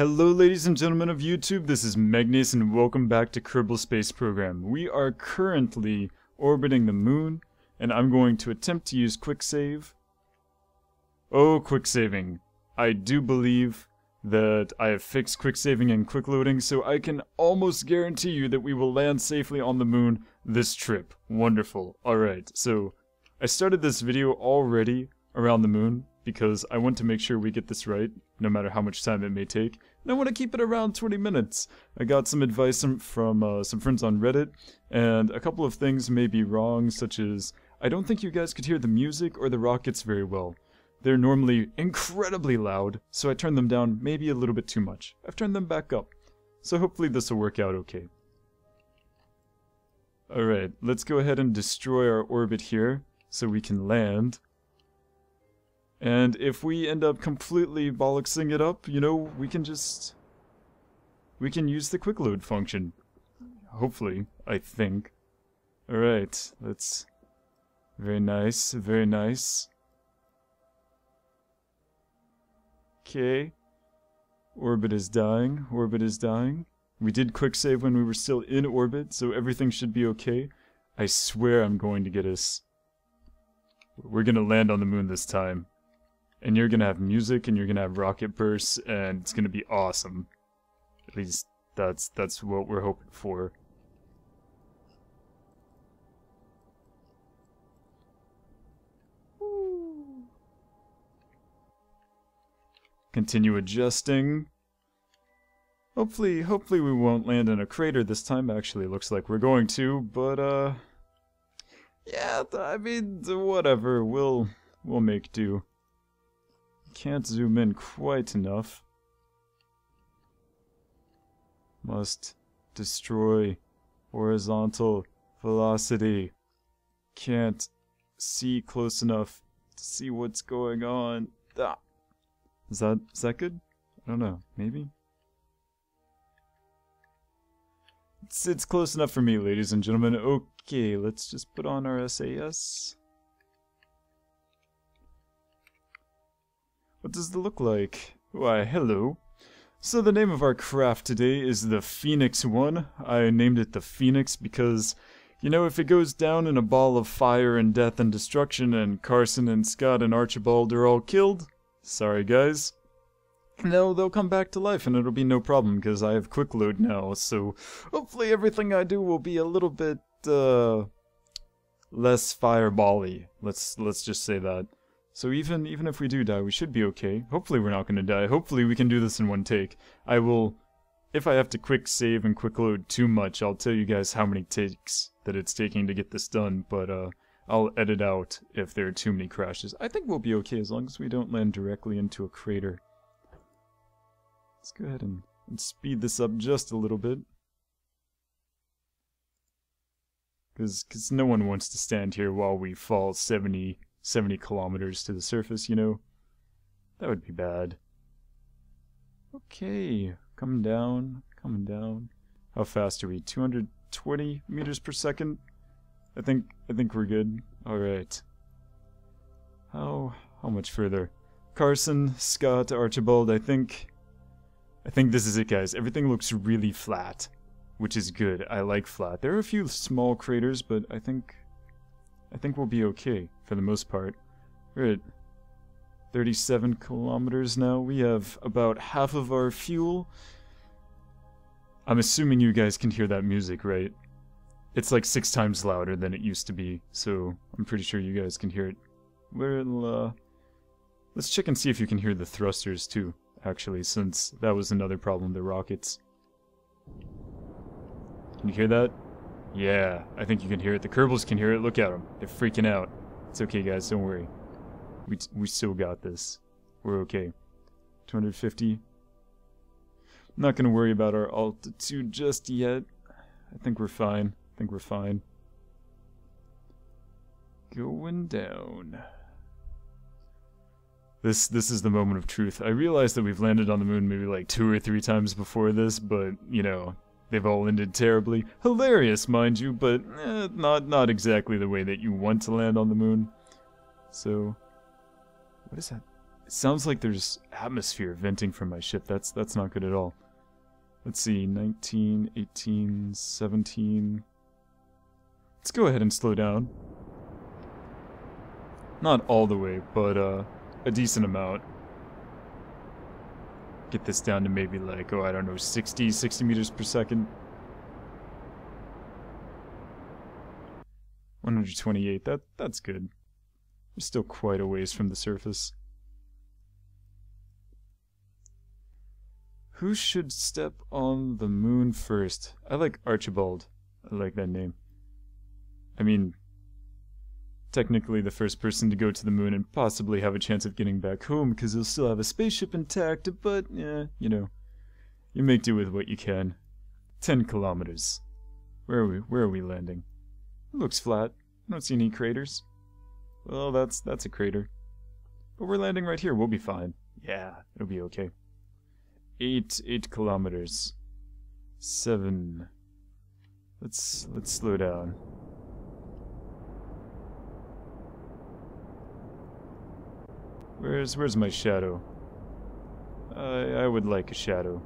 Hello ladies and gentlemen of YouTube, this is Megneous and welcome back to Kerbal Space Program. We are currently orbiting the moon, and I'm going to attempt to use quick save. Oh, quick saving. I do believe that I have fixed quick saving and quick loading, so I can almost guarantee you that we will land safely on the moon this trip. Wonderful. Alright, so I started this video already around the moon because I want to make sure we get this right, no matter how much time it may take. And I want to keep it around 20 minutes. I got some advice from uh, some friends on Reddit, and a couple of things may be wrong, such as I don't think you guys could hear the music or the rockets very well. They're normally incredibly loud, so I turned them down maybe a little bit too much. I've turned them back up. So hopefully this will work out okay. Alright, let's go ahead and destroy our orbit here so we can land. And if we end up completely bollocksing it up, you know, we can just... We can use the quick load function. Hopefully, I think. Alright, let's... Very nice, very nice. Okay. Orbit is dying, orbit is dying. We did quick save when we were still in orbit, so everything should be okay. I swear I'm going to get us... We're gonna land on the moon this time and you're gonna have music and you're gonna have rocket bursts and it's gonna be awesome. At least that's that's what we're hoping for. Continue adjusting. Hopefully, hopefully we won't land in a crater this time. Actually, looks like we're going to, but uh, yeah. I mean, whatever. We'll we'll make do. Can't zoom in quite enough. Must destroy horizontal velocity. Can't see close enough to see what's going on. Ah. Is that is that good? I don't know. Maybe. It's it's close enough for me, ladies and gentlemen. Okay, let's just put on our SAS. What does it look like? Why, hello. So the name of our craft today is the Phoenix 1. I named it the Phoenix because, you know, if it goes down in a ball of fire and death and destruction and Carson and Scott and Archibald are all killed, sorry guys, no, they'll come back to life and it'll be no problem because I have quick load now, so hopefully everything I do will be a little bit, uh, less firebally. Let's, let's just say that. So even even if we do die, we should be okay. Hopefully we're not going to die. Hopefully we can do this in one take. I will, if I have to quick save and quick load too much, I'll tell you guys how many takes that it's taking to get this done, but uh, I'll edit out if there are too many crashes. I think we'll be okay as long as we don't land directly into a crater. Let's go ahead and, and speed this up just a little bit. Because no one wants to stand here while we fall 70 70 kilometers to the surface, you know? That would be bad. Okay, coming down, coming down. How fast are we? 220 meters per second? I think I think we're good. Alright. How how much further? Carson, Scott, Archibald, I think I think this is it guys. Everything looks really flat, which is good. I like flat. There are a few small craters, but I think I think we'll be okay for the most part. We're at 37 kilometers now. We have about half of our fuel. I'm assuming you guys can hear that music, right? It's like six times louder than it used to be, so I'm pretty sure you guys can hear it. Well, uh, let's check and see if you can hear the thrusters too, actually, since that was another problem, the rockets. Can you hear that? Yeah, I think you can hear it. The Kerbals can hear it. Look at them. They're freaking out. It's okay, guys. Don't worry. We, we still got this. We're okay. 250. I'm not going to worry about our altitude just yet. I think we're fine. I think we're fine. Going down. This this is the moment of truth. I realize that we've landed on the moon maybe like two or three times before this, but, you know, They've all ended terribly. Hilarious, mind you, but eh, not not exactly the way that you want to land on the moon. So, what is that? It sounds like there's atmosphere venting from my ship. That's that's not good at all. Let's see, 19, 18, 17. Let's go ahead and slow down. Not all the way, but uh, a decent amount. Get this down to maybe like, oh, I don't know, 60, 60 meters per second. 128, that, that's good. We're still quite a ways from the surface. Who should step on the moon first? I like Archibald. I like that name. I mean, technically the first person to go to the moon and possibly have a chance of getting back home because he'll still have a spaceship intact, but, yeah, you know, you make do with what you can. 10 kilometers. Where are we, where are we landing? It looks flat. I don't see any craters. Well, that's, that's a crater. But we're landing right here, we'll be fine. Yeah, it'll be okay. Eight, eight kilometers. Seven. Let's, let's slow down. Where's where's my shadow? I I would like a shadow.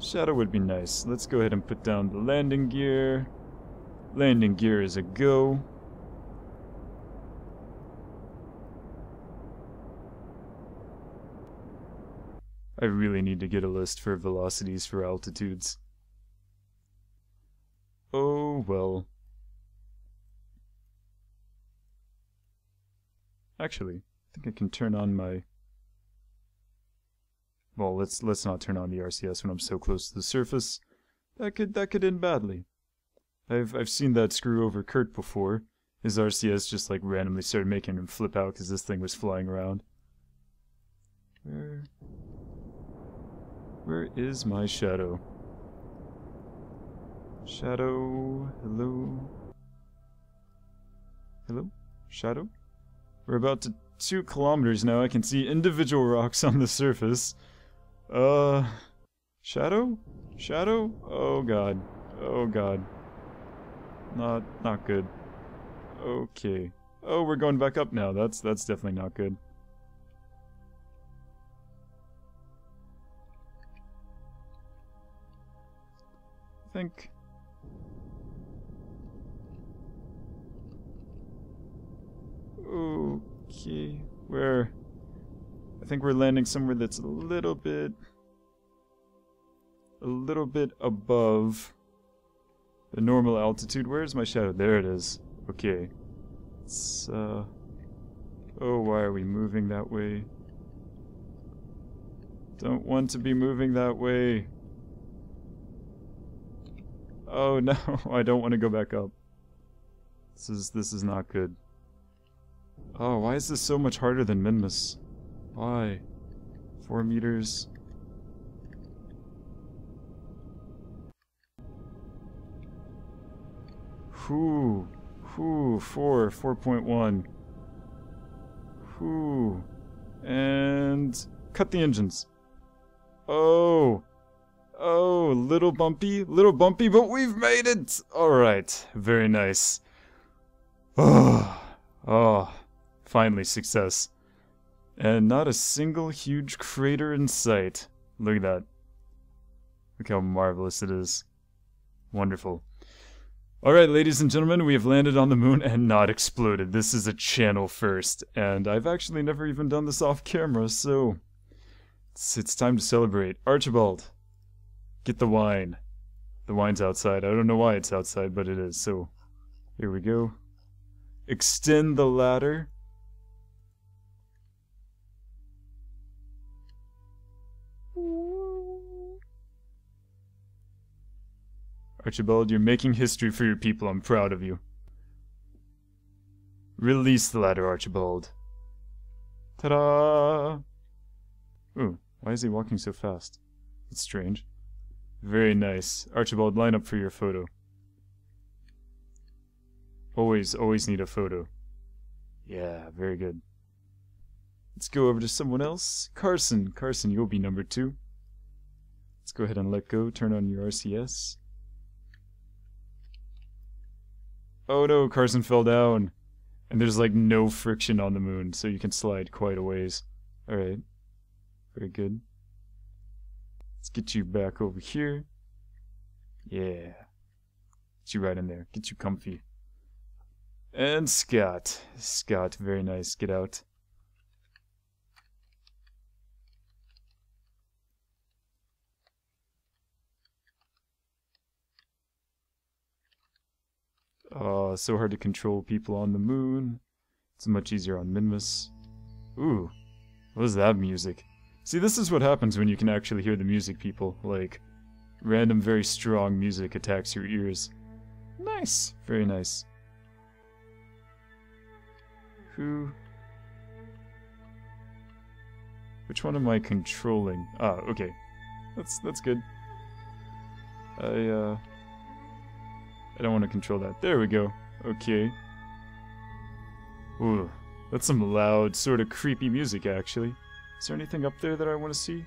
Shadow would be nice. Let's go ahead and put down the landing gear. Landing gear is a go. I really need to get a list for velocities for altitudes. Oh well. Actually, think I can turn on my... Well, let's let's not turn on the RCS when I'm so close to the surface. That could that could end badly. I've I've seen that screw over Kurt before. His RCS just like randomly started making him flip out because this thing was flying around. Where Where is my shadow? Shadow, hello? Hello? Shadow? We're about to two kilometers now. I can see individual rocks on the surface. Uh, shadow? Shadow? Oh god. Oh god. Not, not good. Okay. Oh, we're going back up now. That's, that's definitely not good. I think... Okay, where I think we're landing somewhere that's a little bit a little bit above the normal altitude. Where's my shadow? There it is. Okay. It's uh Oh, why are we moving that way? Don't want to be moving that way. Oh no, I don't want to go back up. This is this is not good. Oh, why is this so much harder than Minmus? Why? Four meters. Whoo. Whoo. Four. 4.1. Whoo. And cut the engines. Oh. Oh, little bumpy, little bumpy, but we've made it! Alright, very nice. Oh, oh. Finally, success. And not a single huge crater in sight. Look at that. Look how marvelous it is. Wonderful. Alright, ladies and gentlemen, we have landed on the moon and not exploded. This is a channel first, and I've actually never even done this off camera, so... It's, it's time to celebrate. Archibald, get the wine. The wine's outside. I don't know why it's outside, but it is, so... Here we go. Extend the ladder. Archibald, you're making history for your people. I'm proud of you. Release the ladder, Archibald. Ta-da! Ooh, why is he walking so fast? That's strange. Very nice. Archibald, line up for your photo. Always, always need a photo. Yeah, very good. Let's go over to someone else. Carson. Carson, you'll be number two. Let's go ahead and let go. Turn on your RCS. Oh no, Carson fell down. And there's like no friction on the moon, so you can slide quite a ways. Alright. Very good. Let's get you back over here. Yeah. Get you right in there. Get you comfy. And Scott. Scott, very nice. Get out. Oh, so hard to control people on the moon. It's much easier on Minmus. Ooh, what is that music? See, this is what happens when you can actually hear the music, people. Like, random, very strong music attacks your ears. Nice. Very nice. Who... Which one am I controlling? Ah, okay. That's that's good. I, uh... I don't want to control that. There we go. Okay. Ooh, that's some loud, sort of creepy music, actually. Is there anything up there that I want to see?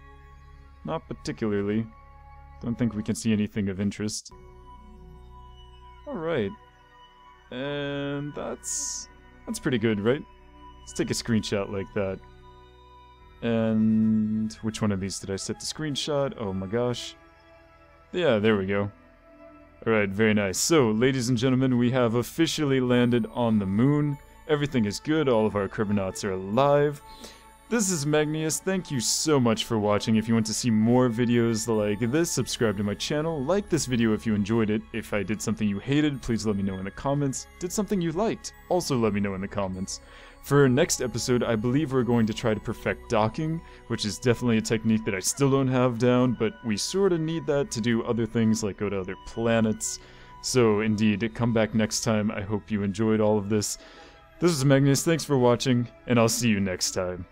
Not particularly. Don't think we can see anything of interest. Alright. And that's... That's pretty good, right? Let's take a screenshot like that. And... Which one of these did I set the screenshot? Oh my gosh. Yeah, there we go. Alright, very nice. So, ladies and gentlemen, we have officially landed on the moon. Everything is good, all of our Kerbonauts are alive. This is Megneous, thank you so much for watching. If you want to see more videos like this, subscribe to my channel, like this video if you enjoyed it. If I did something you hated, please let me know in the comments. Did something you liked, also let me know in the comments. For next episode, I believe we're going to try to perfect docking, which is definitely a technique that I still don't have down, but we sort of need that to do other things like go to other planets. So indeed, come back next time. I hope you enjoyed all of this. This is Megneous, thanks for watching, and I'll see you next time.